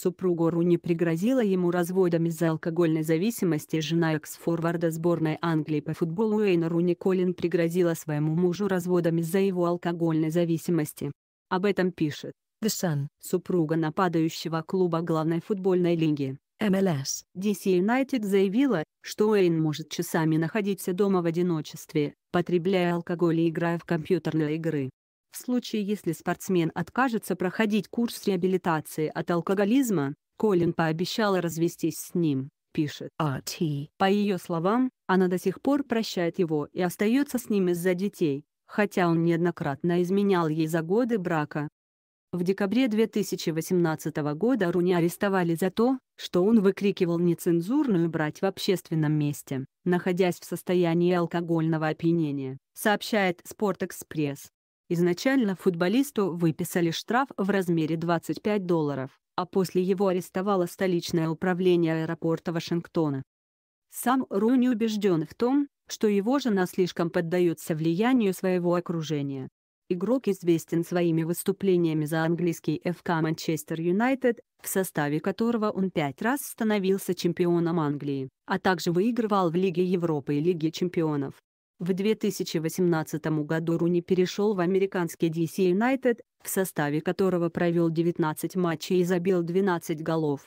Супругу Руни пригрозила ему разводом из-за алкогольной зависимости. Жена экс-форварда сборной Англии по футболу Уэйна Руни Колин пригрозила своему мужу разводом из-за его алкогольной зависимости. Об этом пишет The Sun, супруга нападающего клуба главной футбольной лиги. MLS. DC United заявила, что Уэйн может часами находиться дома в одиночестве, потребляя алкоголь и играя в компьютерные игры. В случае если спортсмен откажется проходить курс реабилитации от алкоголизма, Колин пообещала развестись с ним, пишет RT. По ее словам, она до сих пор прощает его и остается с ним из-за детей, хотя он неоднократно изменял ей за годы брака. В декабре 2018 года Руни арестовали за то, что он выкрикивал нецензурную брать в общественном месте, находясь в состоянии алкогольного опьянения, сообщает Спортэкспресс. Изначально футболисту выписали штраф в размере 25 долларов, а после его арестовало столичное управление аэропорта Вашингтона. Сам Руни убежден в том, что его жена слишком поддается влиянию своего окружения. Игрок известен своими выступлениями за английский ФК Манчестер Юнайтед, в составе которого он пять раз становился чемпионом Англии, а также выигрывал в Лиге Европы и Лиге чемпионов. В 2018 году Руни перешел в американский DC United, в составе которого провел 19 матчей и забил 12 голов.